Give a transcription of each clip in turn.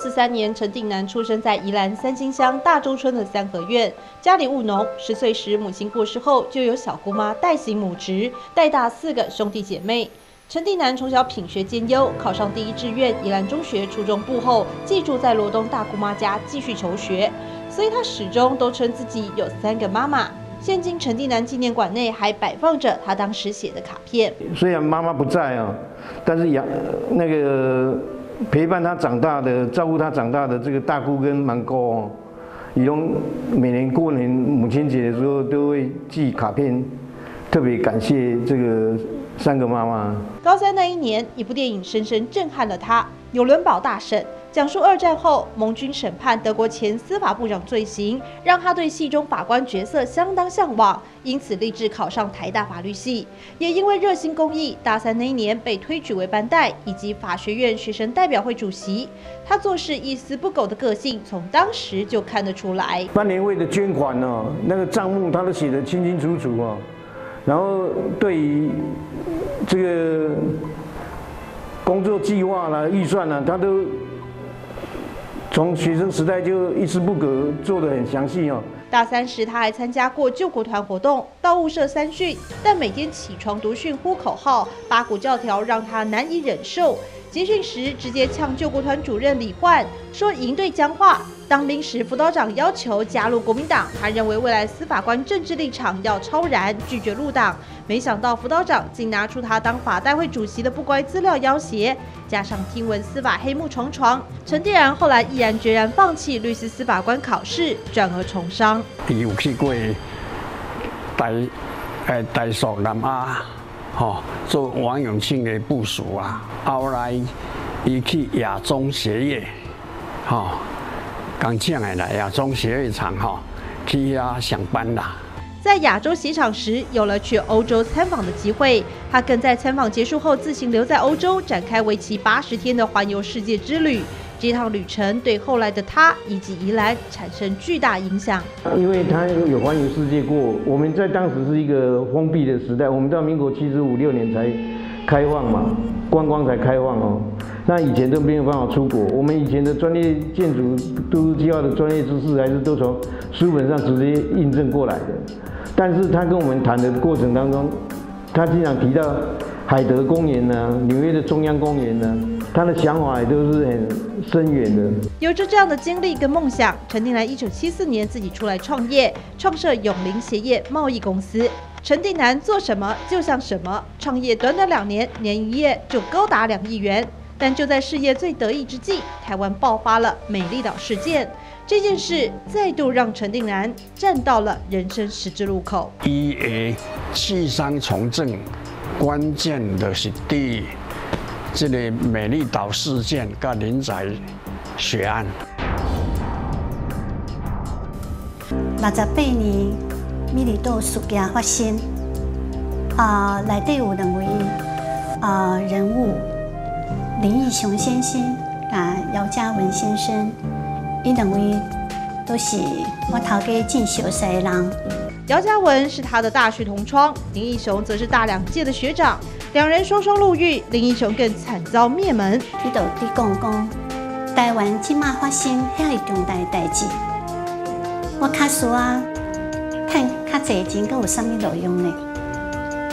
四三年，陈定南出生在宜兰三星乡大洲村的三合院，家里务农。十岁时，母亲过世后，就由小姑妈代行母职，带大四个兄弟姐妹。陈定南从小品学兼优，考上第一志愿宜兰中学初中部后，寄住在罗东大姑妈家继续求学。所以他始终都称自己有三个妈妈。现今陈定南纪念馆内还摆放着他当时写的卡片。虽然妈妈不在啊，但是养那个。陪伴他长大的、照顾他长大的这个大姑跟蛮哥，以龙每年过年母亲节的时候都会寄卡片，特别感谢这个三个妈妈。高三那一年，一部电影深深震撼了他，《纽伦堡大审》。讲述二战后盟军审判德国前司法部长罪行，让他对戏中法官角色相当向往，因此立志考上台大法律系。也因为热心公益，大三那一年被推举为班代以及法学院学生代表会主席。他做事一丝不苟的个性，从当时就看得出来。班年会的捐款呢，那个账目他都写得清清楚楚啊。然后对于这个工作计划啦、预算呢，他都。从学生时代就一丝不苟，做得很详细哦。大三时，他还参加过救国团活动，到物社三训，但每天起床读训、呼口号、八股教条，让他难以忍受。集训时，直接呛救国团主任李焕，说营队僵化。当兵时，辅导长要求加入国民党，他认为未来司法官政治立场要超然，拒绝入党。没想到辅导长竟拿出他当法代会主席的不乖资料要挟，加上听闻司法黑幕重重，陈定然后来毅然决然放弃律师司法官考试，转而从商。有去过台诶台塑南亚，吼做王永庆的部属啊，后来伊去亚中学业，吼。刚进来的亚洲鞋业厂哈，去啊上班啦。在亚洲鞋厂时，有了去欧洲参访的机会。他更在参访结束后，自行留在欧洲，展开为期八十天的环游世界之旅。这趟旅程对后来的他以及宜兰产生巨大影响。因为他有环游世界过，我们在当时是一个封闭的时代，我们到民国七十五六年才开放嘛，观光才开放哦。那以前都没有办法出国，我们以前的专业建筑都市计划的专业知识，还是都从书本上直接印证过来的。但是他跟我们谈的过程当中，他经常提到海德公园呢，纽约的中央公园呢，他的想法也都是很深远的。有着这样的经历跟梦想，陈定南一九七四年自己出来创业，创设永林鞋业贸易公司。陈定南做什么就像什么，创业短短两年，年营业就高达两亿元。但就在事业最得意之际，台湾爆发了美丽岛事件。这件事再度让陈定南站到了人生十字路口。一 A 弃商从政，关键的是第这个美丽岛事件跟林宅血案。六十八年美丽岛事件发生，啊，内底有两位啊人物。林义雄先生啊，姚嘉文先生，伊两位都是我头家进修的人。姚嘉文是他的大学同窗，林义雄则是大两届的学长，两人双双入狱，林义雄更惨遭灭门。伊就伫讲讲，台湾即马发生遐个重大代志，我卡说啊，看较侪钱，佮有啥物路用呢？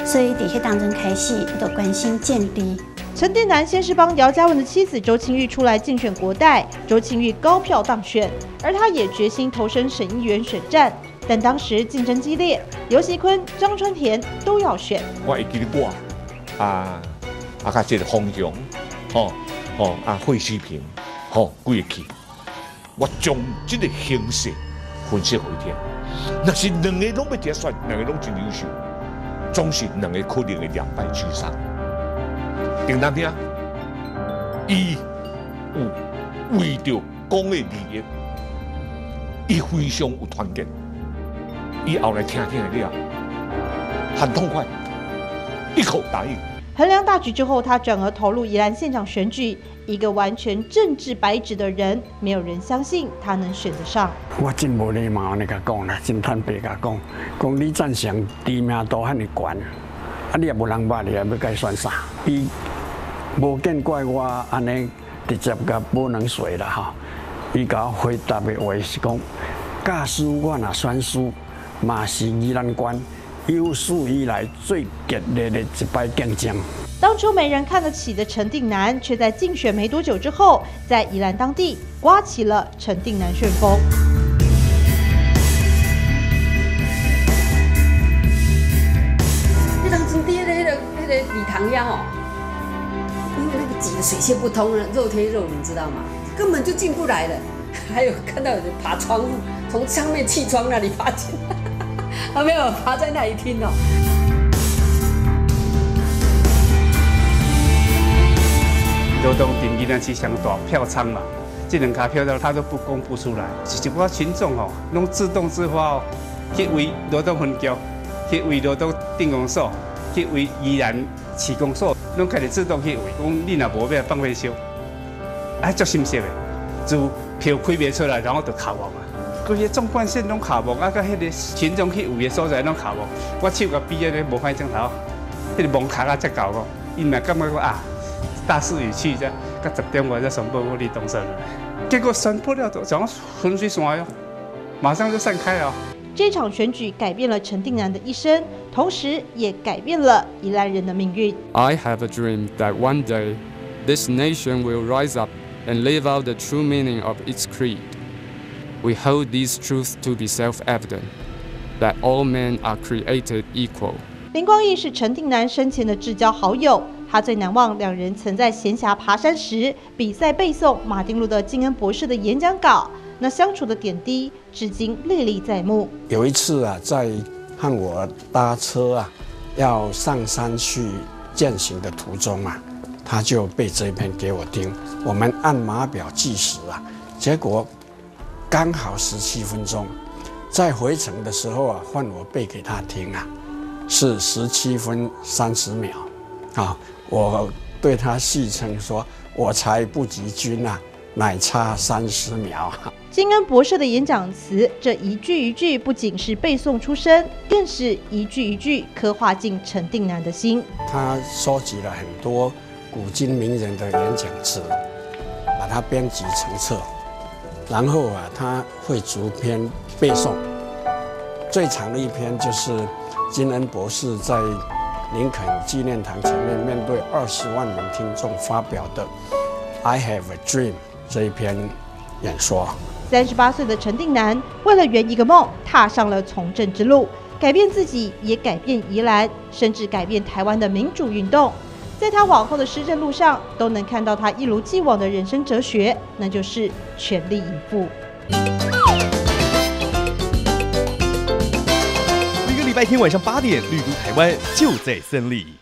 所以伫迄当中开始，伊就关心建立。陈定南先是帮姚嘉文的妻子周清玉出来竞选国代，周清玉高票当选，而他也决心投身省议员选战，但当时竞争激烈，尤锡坤、张春田都要选。我会记得我啊啊，甲这个方向，吼吼啊，费世平，吼贵去，我将这个形势分析回天。那是两个拢要结算，两个拢真优秀，总是两个可能会两败俱伤。顶当听，伊有为着公的利益，伊非常有团结。伊后来听听了，很痛快，一口答应。衡量大局之后，他转而投入宜兰县长选举。一个完全政治白纸的人，没有人相信他能选得上。我真无礼貌，你甲讲啦，真坦白甲讲，讲你赞成知名度遐尼悬，啊，你也无人捌，你也要该选啥？伊。无见怪我安尼直接甲不能水了哈。伊甲我回答的话是讲，假使我若选输，嘛是宜兰关有史以来最激烈的一摆竞争。当初没人看得起的陈定南，却在竞选没多久之后，在宜兰当地刮起了陈定南旋风。那个礼堂呀哦，因为那个挤得水泄不通了，肉贴肉，你知道吗？根本就进不来了。还有看到有人爬窗户，从上面气窗那里爬进来，还没有爬在那里听哦。罗东顶宜兰市上大票仓嘛，这两卡票都他都不公布出来，是一寡群众哦，拢自动自发哦，去为罗东分局，去为罗东定工所，去为宜兰市公所，拢开始自动去为，讲你若无要放火烧，哎，足心塞的，就票开袂出来，然后就卡亡啊。嗰些纵贯线拢卡亡，啊，甲迄个群众去为的所在拢卡亡，我手甲比啊咧无歹镜头，迄个网卡啊才搞个，伊咪感觉讲啊。大势已去，这到十点我才宣布我离动身了。结果宣布了，就像浑水散哟，马上就散开了。这场选举改变了陈定南的一生，同时也改变了宜兰人的命运。I have a dream that one day this nation will rise up and live out the true meaning of its creed. We hold these truths to be self-evident that all men are created equal. 林光义是陈定南生前的至交好友。他最难忘两人曾在闲暇爬山时比赛背诵马丁路德金恩博士的演讲稿，那相处的点滴至今历历在目。有一次啊，在和我搭车啊，要上山去践行的途中啊，他就背这一篇给我听。我们按码表计时啊，结果刚好十七分钟。在回程的时候啊，换我背给他听啊，是十七分三十秒啊。我对他戏称说：“我才不及君啊，乃差三十秒啊。”金恩博士的演讲词，这一句一句不仅是背诵出声，更是一句一句刻画进陈定南的心。他收集了很多古今名人的演讲词，把它编辑成册，然后啊，他会逐篇背诵。最长的一篇就是金恩博士在。林肯纪念堂前面，面对二十万名听众发表的《I Have a Dream》这一篇演说。三十八岁的陈定南，为了圆一个梦，踏上了从政之路，改变自己，也改变宜兰，甚至改变台湾的民主运动。在他往后的施政路上，都能看到他一如既往的人生哲学，那就是全力以赴。每个礼拜天晚上八点，绿都台湾就在森里。